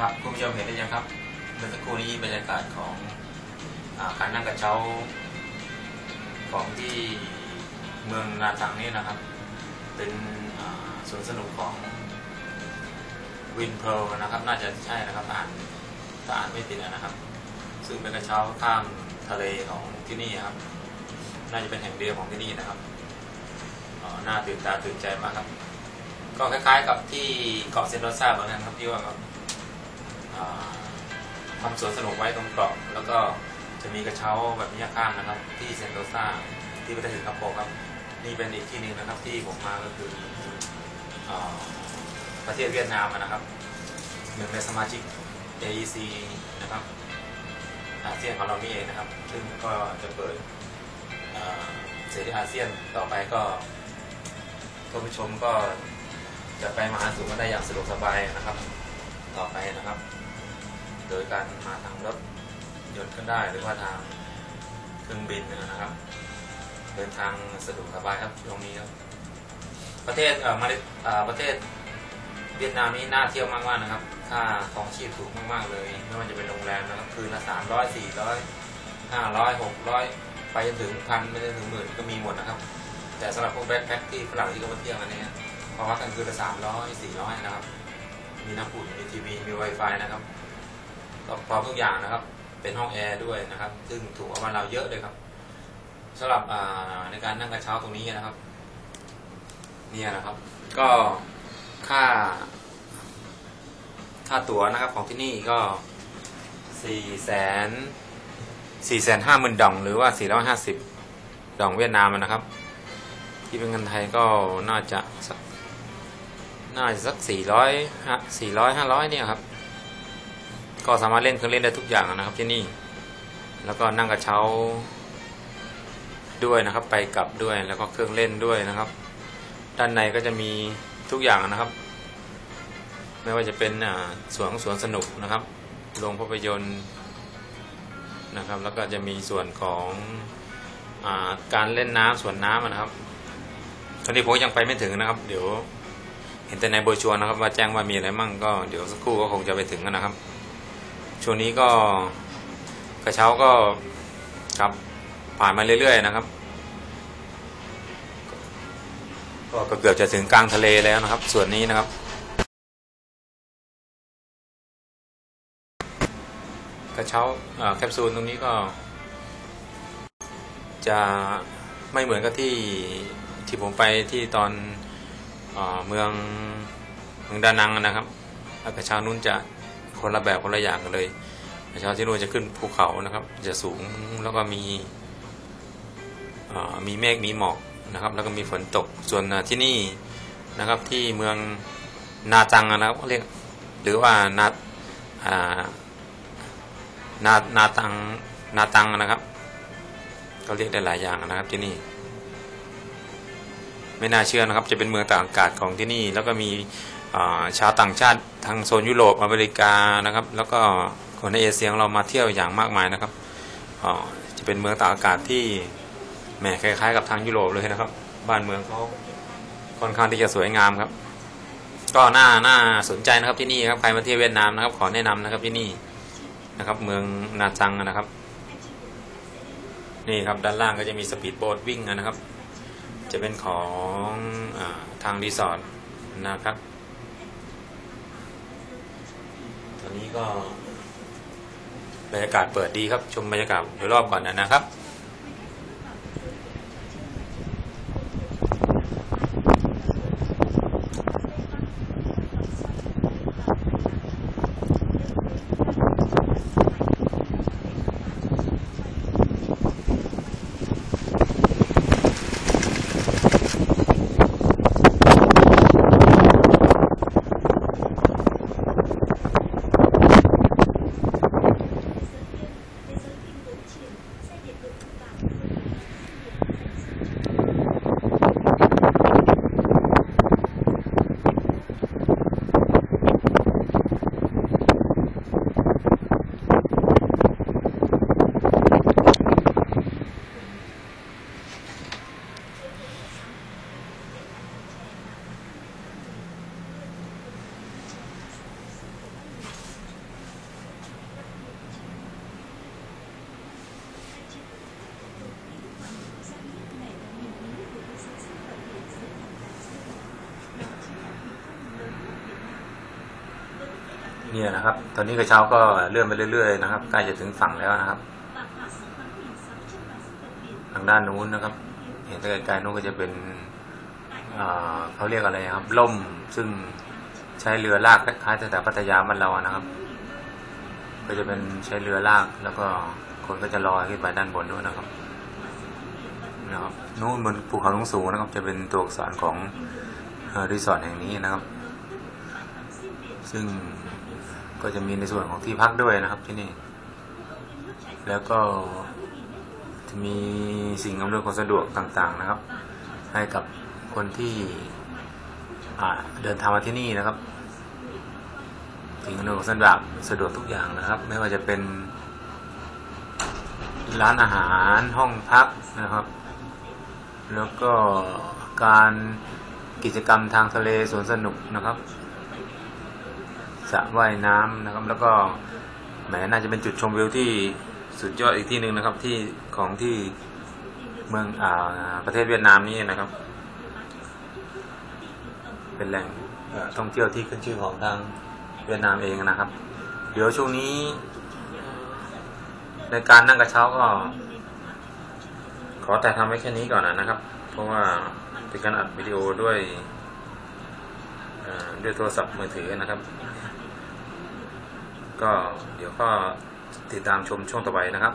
ครับคุณผู้ชมเห็นหรือยังครับเมื่อสักครู่นี้บรรยากาศของอการนั่งกระเช้าของที่เมืองนาตังนี่นะครับ เป็นสวนสนุกของวินเพลนะครับ น่าจะใช่นะครับอ่านถ้าอ่านไม่ผิดนะครับ ซึ่งเป็นกระเช้าข้ามทะเลของที่นี่ครับ น่าจะเป็นแห่งเดียวของที่นี่นะครับน่าตื่นตาตื่นใจมากครับ ก็คล้ายๆกับที่เกาะเซนโตซาเหมือนกันครับที่ว่าแบบอ่า ทำสวนสนุกไว้ตรงเกาะแล้วก็จะมีกระเช้าแบบนี้ข้างนะครับ ที่เซนโตซาที่ประเทศสิงคโปร์ครับ นี่เป็นอีกที่หนึ่งนะครับที่ผมมาก็คืออประเทศเวียดนามนะครับหนึ่งในสมาชิก AEC นะครับอาเซียนของเรานี่เองนะครับ ซึ่งก็จะเปิดเสรีอาเซียนต่อไปก็ท่านผู้ชมก็จะไปมาหาสู่กันได้อย่างสะดวกสบายนะครับ ต่อไปนะครับ โดยการมาทางรถยนต์ก็ได้หรือว่าทางเครื่องบินนะครับ เดินทางสะดวกสบายครับตรงนี้ครับ ประเทศเอ่อมาเลเอ่อประเทศเวียดนามนี่น่าเที่ยวมากๆนะครับ ค่าครองชีพถูกมากๆเลยไม่ว่าจะเป็นโรงแรมนะครับคืนละสามร้อยสี่ร้อยห้าร้อยหกร้อยไปจนถึงพันไม่ได้ถึงหมื่นก็มีหมดนะครับ แต่สำหรับพวกแบ็คแพ็คที่ฝรั่งที่เขามาเที่ยวกันเนี่ยเขาะวัดกันคืนละสามร้อยสี่ร้อยนะครับ มีน้ำอุ่นมีทีวีมี Wi-Fi นะครับ ก็พร้อมทุกอย่างนะครับ เป็นห้องแอร์ด้วยนะครับ ซึ่งถูกกว่าบ้านเราเยอะเลยครับสำหรับในการนั่งกระเช้าตรงนี้นะครับ เนี่ยนะครับ ก็ค่า ค่าตั๋วนะครับของที่นี่ก็สี่แสนสี่แสนห้าหมื่นดอง หรือว่าสี่ร้อยห้าสิบดองเวียดนามนะครับ ที่เป็นเงินไทยก็น่าจะสักน่าจะสักสี่ร้อยสี่ร้อยห้าร้อยเนี่ยครับ ก็สามารถเล่นเครื่องเล่นได้ทุกอย่างนะครับที่นี่ แล้วก็นั่งกระเช้าด้วยนะครับ ไปกลับด้วยแล้วก็เครื่องเล่นด้วยนะครับ ด้านในก็จะมีทุกอย่างนะครับ ไม่ว่าจะเป็นสวนสวนสนุกนะครับโรงภาพยนตร์นะครับ แล้วก็จะมีส่วนของอการเล่นน้ำสวนน้ำนะครับ ตอนนี้ผมยังไปไม่ถึงนะครับ เดี๋ยวเห็นแต่ในโบรชัวร์นะครับว่าแจ้งว่ามีอะไรมั่งก็เดี๋ยวสักครู่ก็คงจะไปถึงนะครับ ช่วงนี้ก็กระเช้าก็ครับผ่านมาเรื่อยๆนะครับก็ก็เกือบจะถึงกลางทะเลแล้วนะครับ ส่วนนี้นะครับ กระเช้าแคปซูลตรงนี้ก็ จะไม่เหมือนกับที่ที่ผมไปที่ตอนอเมืองเมืองดานังนะครับ กระเช้านู้นจะ คนละแบบคนละอย่างกันเลยช้าที่นู้นจะขึ้นภูเขานะครับ จะสูงแล้วก็มีมีเมฆมีหมอกนะครับ แล้วก็มีฝนตกส่วนที่นี่นะครับที่เมืองนาจังนะครับเขาเรียกหรือว่านาานานาตังนาตังนะครับ ก็เรียกได้หลายอย่างนะครับที่นี่ไม่น่าเชื่อนะครับ จะเป็นเมืองต่างอากาศของที่นี่ แล้วก็มี ชาวต่างชาติทางโซนยุโรปอเมริกานะครับ แล้วก็คนในเอเชียของเรามาเที่ยวอย่างมากมายนะครับจะเป็นเมืองตากอากาศที่แหมคล้ายๆ กับทางยุโรปเลยนะครับ บ้านเมืองเขาค่อนข้างที่จะสวยงามครับ ก็น่าน่าสนใจนะครับที่นี่ครับใครมาเที่ยวเวียดนามนะครับ ขอแนะนำนะครับที่นี่นะครับ เมืองญาจางนะครับ นี่ครับด้านล่างก็จะมีสปีดโบ๊ทวิ่งนะครับ จะเป็นของอทางรีสอร์ทนะครับ ตอนนี้ก็บรรยากาศเปิดดีครับ ชมบรรยากาศโดยรอบก่อนนะครับ เนี่ยนะครับ ตอนนี้กระเช้าก็เลื่อนไปเรื่อยๆนะครับใกล้จะถึงฝั่งแล้วนะครับ ทางด้านนู้นนะครับ เห็นไกลๆนู้นก็จะเป็นเขาเรียกอะไรครับ ล่มซึ่งใช้เรือลากคล้ายๆแต่พัทยาบ้านเราอะนะครับ ก็จะเป็นใช้เรือลากแล้วก็คนก็จะลอยขึ้นไปด้านบนนู้นนะครับนะครับนู้นบนภูเขาสูงๆนะครับ จะเป็นตัวอักษรของรีสอร์ทแห่งนี้นะครับ ซึ่ง ก็จะมีในส่วนของที่พักด้วยนะครับที่นี่ แล้วก็จะมีสิ่งอำนวยความสะดวกต่างๆนะครับ ให้กับคนที่เดินทางมาที่นี่นะครับสิ่งอำนวยความสะดวกสะดวกทุกอย่างนะครับ ไม่ว่าจะเป็นร้านอาหารห้องพักนะครับ แล้วก็การกิจกรรมทางทะเลสวนสนุกนะครับ ระว่ายน้ำนะครับ แล้วก็แหมน่าจะเป็นจุดชมวิวที่สุดยอดอีกที่หนึ่งนะครับที่ของที่เมืองอ่าประเทศเวียดนามนี่นะครับ เป็นแหล่งท่องเที่ยวที่ขึ้นชื่อของทางเวียดนามเองนะครับ เดี๋ยวช่วงนี้ ในการนั่งกระเช้าก็ ขอแต่ทำไว้แค่นี้ก่อนนะครับ เพราะว่าเป็นการอัดวิดีโอด้วยด้วยโทรศัพท์มือถือนะครับ ก็เดี๋ยวก็ติดตามชมช่วงต่อไปนะครับ